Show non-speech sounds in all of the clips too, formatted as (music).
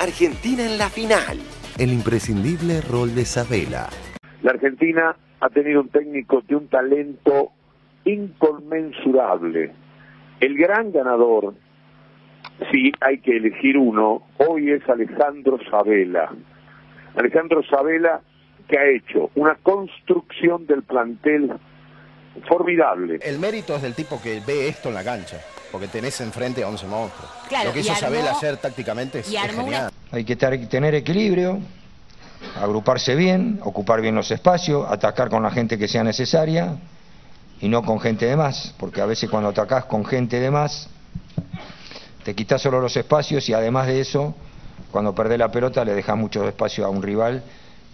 Argentina en la final. El imprescindible rol de Sabela. La Argentina ha tenido un técnico de un talento inconmensurable. El gran ganador, si hay que elegir uno, hoy es Alejandro Sabela. Alejandro Sabela que ha hecho una construcción del plantel formidable. El mérito es del tipo que ve esto en la cancha, porque tenés enfrente a 11 monstruos. Claro, Lo que hizo Sabel hacer tácticamente es, genial. Hay que tener equilibrio, agruparse bien, ocupar bien los espacios, atacar con la gente que sea necesaria y no con gente de más, porque a veces cuando atacás con gente de más, te quitas solo los espacios y además de eso, cuando perdés la pelota le dejas mucho espacio a un rival.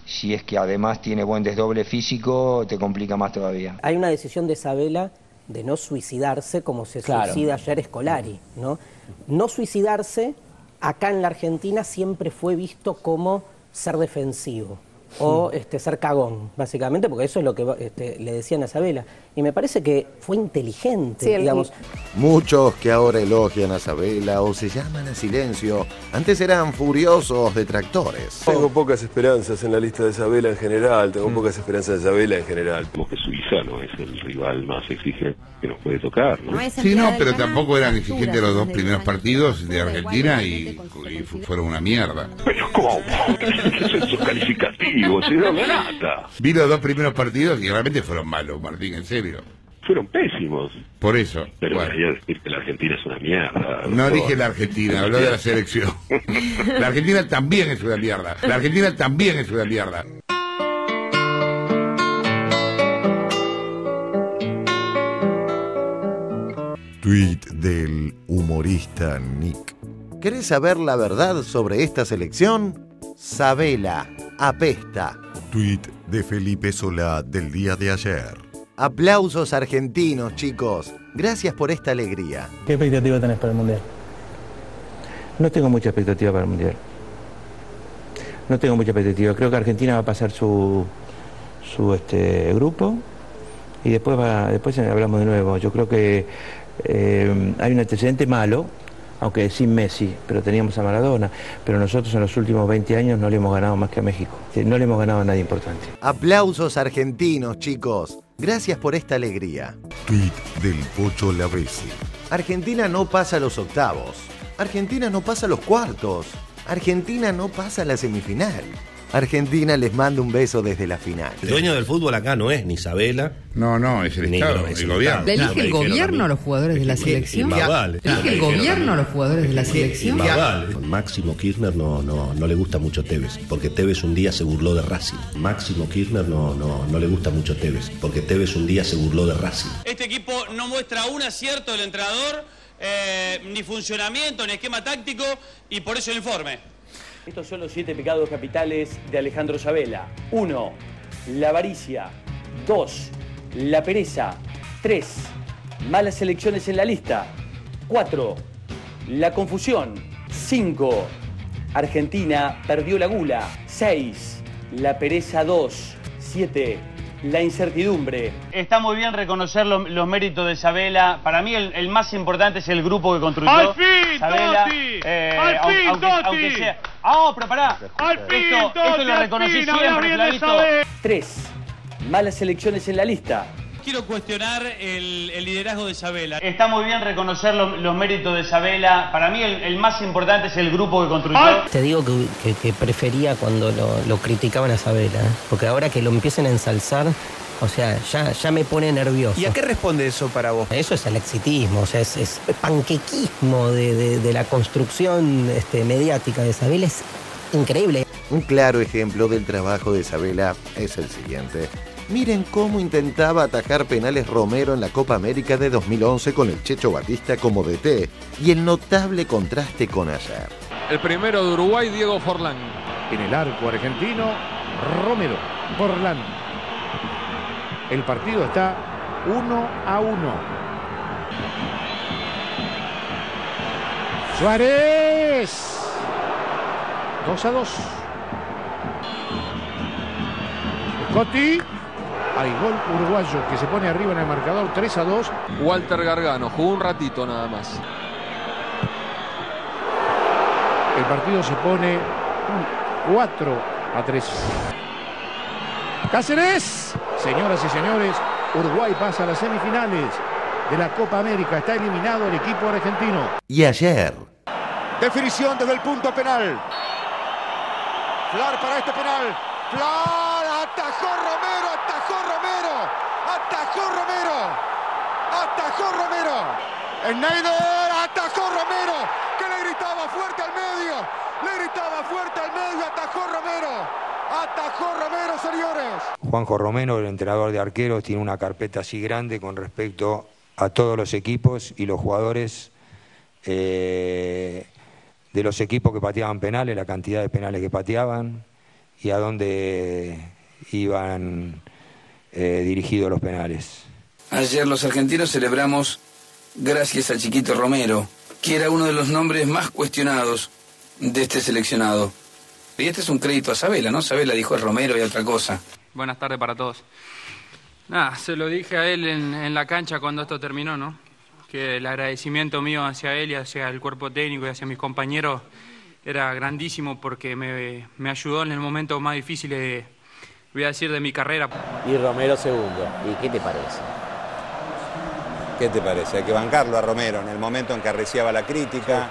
Si es que además tiene buen desdoble físico, te complica más todavía. Hay una decisión de Isabela de no suicidarse como se Claro. suicida ayer Escolari, ¿no? No suicidarse acá en la Argentina siempre fue visto como ser defensivo o este, ser cagón, básicamente, porque eso es lo que este, le decían a Isabela. Y me parece que fue inteligente, Sí, el- digamos. Muchos que ahora elogian a Sabela o se llaman a silencio, antes eran furiosos detractores. Tengo pocas esperanzas en la lista de Isabela en general, tengo pocas esperanzas de Isabela en general. Como que Suiza no es el rival más exigente que nos puede tocar, ¿no? No es Sí, no, pero tampoco eran exigentes los dos primeros partidos de Argentina y, fueron una mierda. Pero ¿cómo? (laughs) Esos calificativos, da la nata. Vi los dos primeros partidos y realmente fueron malos, Martín, en serio. Fueron pésimos. Por eso. Pero bueno. quería decir que la Argentina es una mierda. No doctor. dije la Argentina, habló de la (laughs) selección. La Argentina también es una mierda. La Argentina también es una mierda. Tweet del humorista Nick. ¿Querés saber la verdad sobre esta selección? Sabela, apesta. Tweet de Felipe Solá del día de ayer. Aplausos argentinos, chicos. Gracias por esta alegría. ¿Qué expectativa tenés para el Mundial? No tengo mucha expectativa para el Mundial. No tengo mucha expectativa. Creo que Argentina va a pasar su, su este, grupo y después, va, después hablamos de nuevo. Yo creo que eh, hay un antecedente malo, aunque sin Messi, pero teníamos a Maradona. Pero nosotros en los últimos 20 años no le hemos ganado más que a México. No le hemos ganado a nadie importante. Aplausos argentinos, chicos. Gracias por esta alegría. Tweet del Pocho Lavesi. Argentina no pasa a los octavos. Argentina no pasa a los cuartos. Argentina no pasa a la semifinal. Argentina les manda un beso desde la final. El dueño del fútbol acá no es ni Sabela. No, no, es el Ni Estado, no, es el el gobierno. ¿Le elige el gobierno a los jugadores de la selección? vale. ¿Elige el gobierno a los jugadores de la selección? Vale. Máximo Kirchner no, no, no le gusta mucho Tevez, porque Tevez un día se burló de Racing. Máximo Kirchner no, no, no le gusta mucho Tevez, porque Tevez un día se burló de Racing. Este equipo no muestra un acierto del entrenador, eh, ni funcionamiento, ni esquema táctico, y por eso el informe. Estos son los siete pecados capitales de Alejandro Sabela. 1. La avaricia. 2. La pereza. 3. Malas elecciones en la lista. 4. La confusión. 5. Argentina perdió la gula. 6. La pereza 2. 7. La incertidumbre. Está muy bien reconocer lo- los méritos de Sabela. Para mí el, el más importante es el grupo que construyó. ¡Al fin, Sabela. Totti! eh, ¡Al au- fin, aunque, Totti! aunque sea. Ah, pero pará. ¡Al fin, esto, esto Totti, lo al reconocí fin! Habla siempre. 3. Malas elecciones en la lista. Quiero cuestionar el, el liderazgo de Sabela. Está muy bien reconocer lo- los méritos de Sabela. Para mí el, el más importante es el grupo que construyó. Te digo que, que- que prefería cuando lo, lo criticaban a Sabela, ¿eh? porque ahora que lo empiecen a ensalzar, o sea, ya, ya me pone nervioso. ¿Y a qué responde eso para vos? Eso es el exitismo, o sea, es, es panquequismo de, de- de la construcción este, mediática de Sabela, es increíble. Un claro ejemplo del trabajo de Isabela es el siguiente. Miren cómo intentaba atajar penales Romero en la Copa América de 2011 con el Checho Batista como DT y el notable contraste con ayer. El primero de Uruguay, Diego Forlán. En el arco argentino, Romero, Forlán. El partido está 1 a 1. Suárez. 2 a 2. Scotti. Hay gol uruguayo que se pone arriba en el marcador 3 a 2. Walter Gargano, jugó un ratito nada más. El partido se pone 4 a 3. Cáceres, señoras y señores, Uruguay pasa a las semifinales de la Copa América. Está eliminado el equipo argentino. Y ayer. Definición desde el punto penal. Flar para este penal. Flar atajó Romero, atajó Romero, atajó Romero, atajó Romero. Schneider atajó Romero, que le gritaba fuerte al medio, le gritaba fuerte al medio, atajó Romero. Atajó Romero, señores. Juanjo Romero, el entrenador de arqueros, tiene una carpeta así grande con respecto a todos los equipos y los jugadores eh, de los equipos que pateaban penales, la cantidad de penales que pateaban y a dónde iban eh, dirigidos los penales. Ayer los argentinos celebramos gracias al chiquito Romero, que era uno de los nombres más cuestionados de este seleccionado. Y este es un crédito a Sabela, ¿no? Sabela dijo es Romero y otra cosa. Buenas tardes para todos. Nada, se lo dije a él en, en, la cancha cuando esto terminó, ¿no? Que el agradecimiento mío hacia él y hacia el cuerpo técnico y hacia mis compañeros era grandísimo porque me, me ayudó en el momento más difícil de, voy a decir, de mi carrera. Y Romero segundo. ¿Y qué te parece? ¿Qué te parece? Hay que bancarlo a Romero en el momento en que arreciaba la crítica.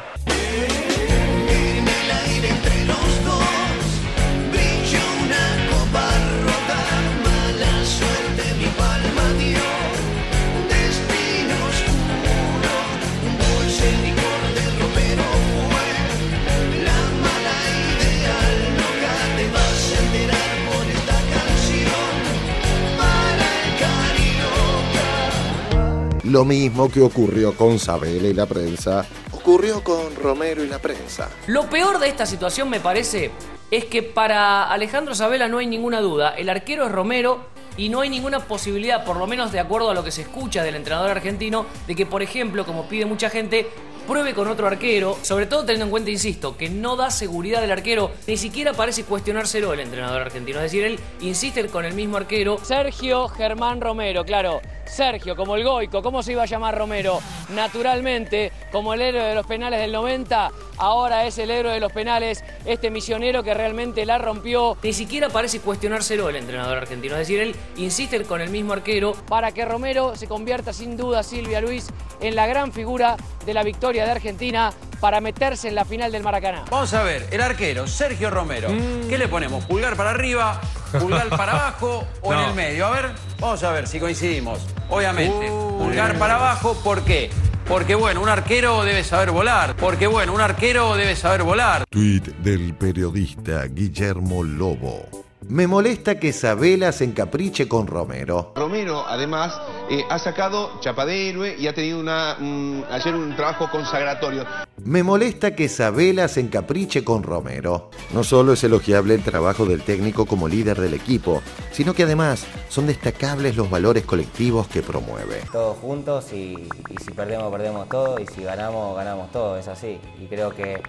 Lo mismo que ocurrió con Sabela y la prensa, ocurrió con Romero y la prensa. Lo peor de esta situación me parece es que para Alejandro Sabela no hay ninguna duda, el arquero es Romero y no hay ninguna posibilidad, por lo menos de acuerdo a lo que se escucha del entrenador argentino, de que por ejemplo, como pide mucha gente, pruebe con otro arquero, sobre todo teniendo en cuenta, insisto, que no da seguridad del arquero, ni siquiera parece cuestionárselo el entrenador argentino, es decir, él insiste con el mismo arquero. Sergio Germán Romero, claro, Sergio, como el Goico, ¿cómo se iba a llamar Romero? Naturalmente, como el héroe de los penales del 90, ahora es el héroe de los penales, este misionero que realmente la rompió. Ni siquiera parece cuestionárselo el entrenador argentino, es decir, él insiste con el mismo arquero para que Romero se convierta sin duda, Silvia Luis, en la gran figura de la victoria de Argentina para meterse en la final del Maracaná. Vamos a ver, el arquero, Sergio Romero. ¿Qué le ponemos? ¿Pulgar para arriba? ¿Pulgar para (laughs) abajo o en el medio? A ver, vamos a ver si coincidimos. Obviamente, pulgar para abajo, ¿por qué? Porque bueno, un arquero debe saber volar. Porque bueno, un arquero debe saber volar. Tweet del periodista Guillermo Lobo. Me molesta que Sabela se encapriche con Romero. Romero, además, eh, ha sacado chapa de héroe y ha tenido una, mm, ayer un trabajo consagratorio. Me molesta que Sabela se encapriche con Romero. No solo es elogiable el trabajo del técnico como líder del equipo, sino que además son destacables los valores colectivos que promueve. Todos juntos y, y si perdemos, perdemos todo y si ganamos, ganamos todo, es así. Y creo que,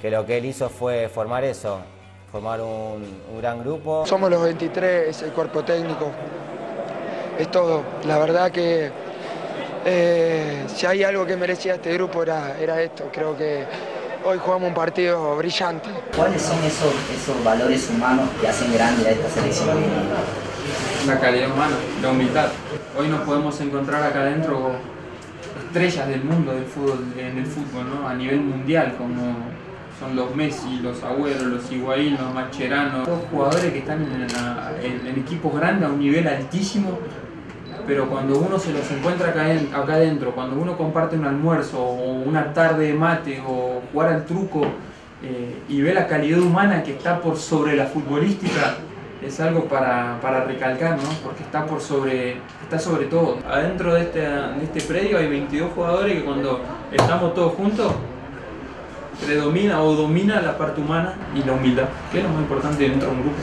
que lo que él hizo fue formar eso, formar un, un, gran grupo. Somos los 23, el cuerpo técnico, es todo. La verdad que eh, si hay algo que merecía este grupo era, era esto. Creo que hoy jugamos un partido brillante. ¿Cuáles son esos, esos valores humanos que hacen grande a esta selección? La calidad humana, la humildad. Hoy nos podemos encontrar acá adentro estrellas del mundo del fútbol, en el fútbol, ¿no? a nivel mundial, como son los Messi, los Agüero, los Higuaín, los Macherano, todos jugadores que están en, equipos grandes a un nivel altísimo, pero cuando uno se los encuentra acá, en, adentro, cuando uno comparte un almuerzo o una tarde de mate o jugar al truco eh, y ve la calidad humana que está por sobre la futbolística, es algo para, para recalcar, ¿no? porque está por sobre, está sobre todo. Adentro de este, de este predio hay 22 jugadores que cuando estamos todos juntos predomina o domina la parte humana y la humildad, que es lo más importante dentro de un grupo.